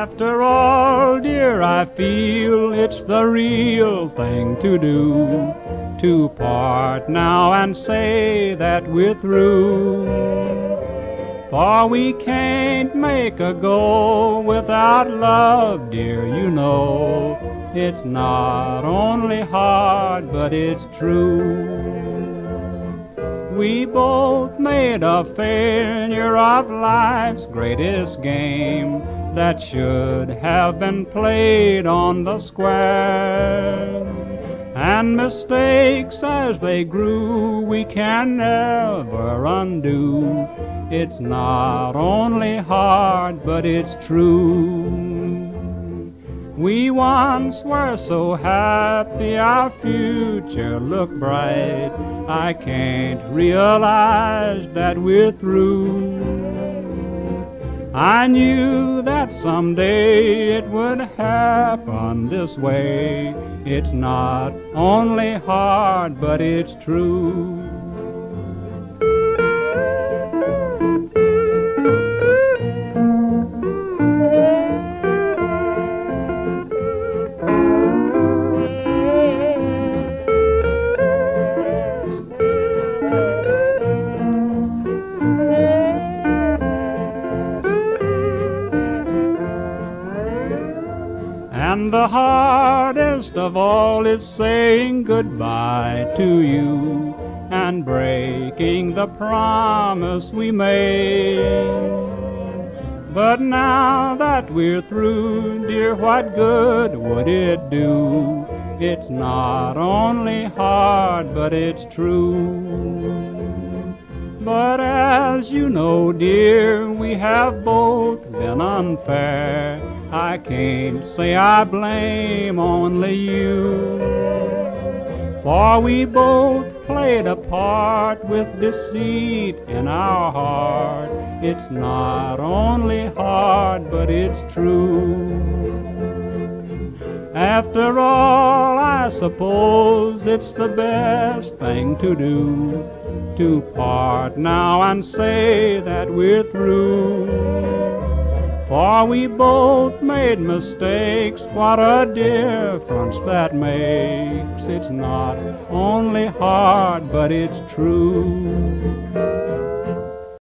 After all, dear, I feel it's the real thing to do to part now and say that we're through. For we can't make a go without love, dear, you know. It's not only hard, but it's true. We both made a failure of life's greatest game that should have been played on the square. And mistakes as they grew we can never undo. It's not only hard, but it's true. We once were so happy, our future looked bright. I can't realize that we're through. I knew that someday it would happen this way. It's not only hard, but it's true. And the hardest of all is saying goodbye to you and breaking the promise we made. But now that we're through, dear, what good would it do? It's not only hard, but it's true. But as you know, dear, we have both been unfair. I can't say I blame only you. For we both played a part with deceit in our heart. It's not only hard, but it's true. After all, I suppose it's the best thing to do to part now and say that we're through. For we both made mistakes, what a difference that makes. It's not only hard, but it's true.